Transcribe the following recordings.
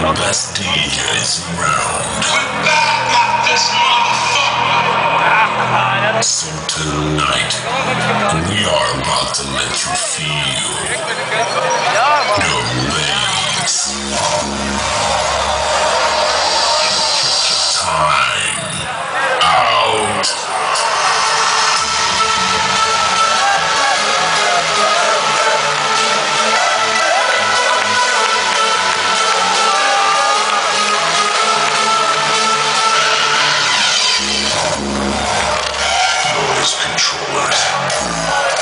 the best DJs around. We're back at this motherfucker. So tonight, we are about to let you feel the legs. controllers.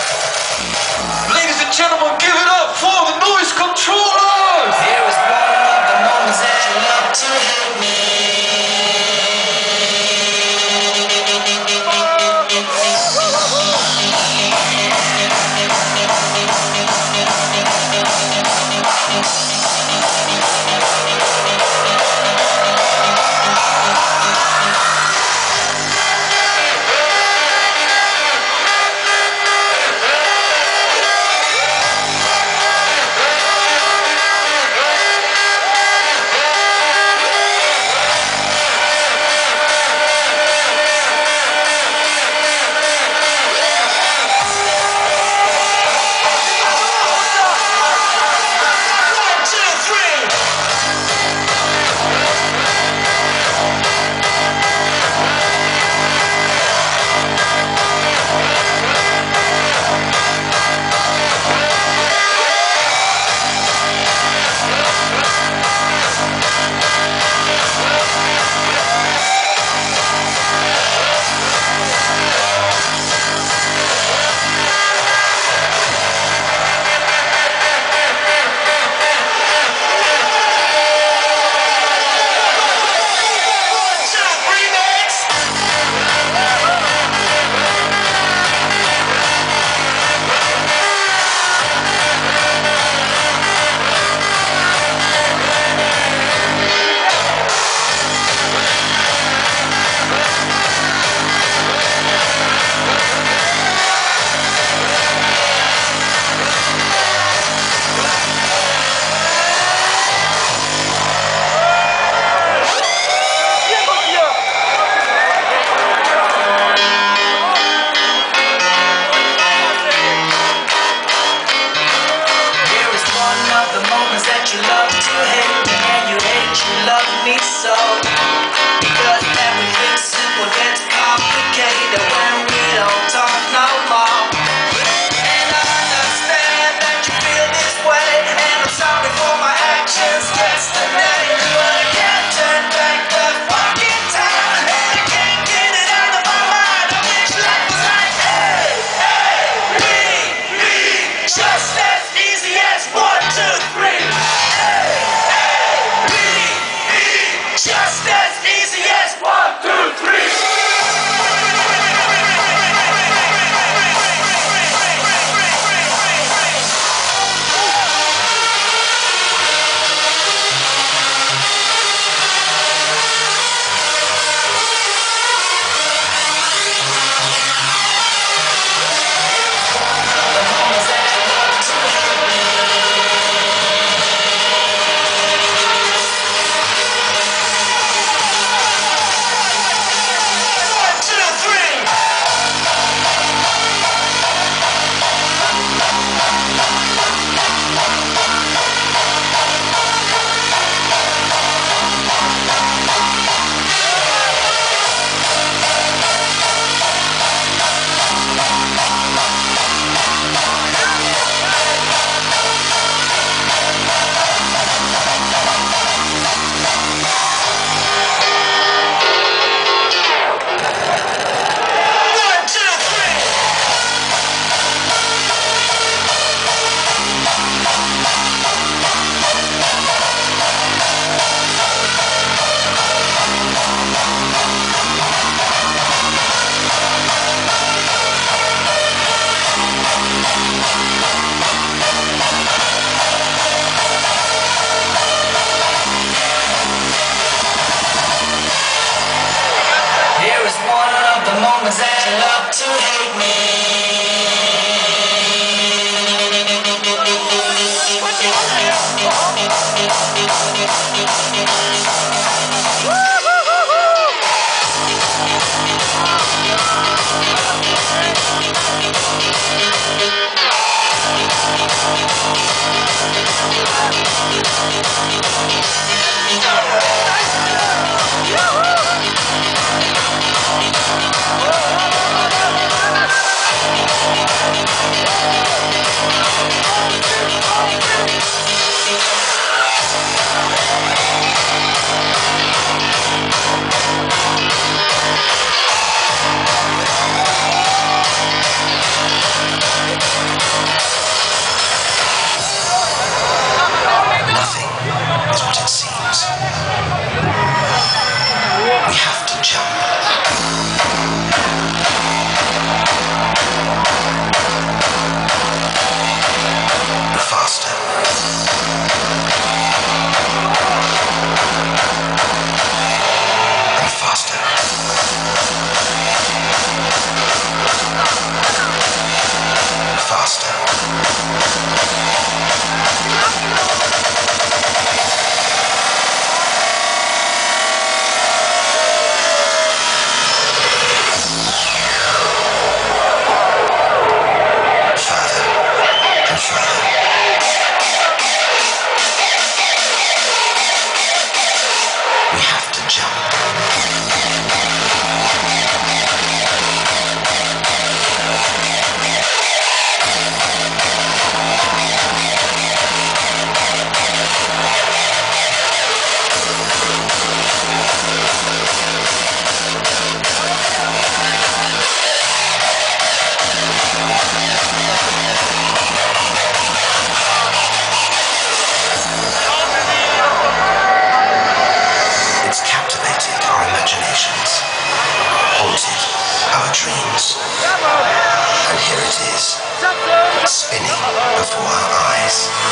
Before her eyes.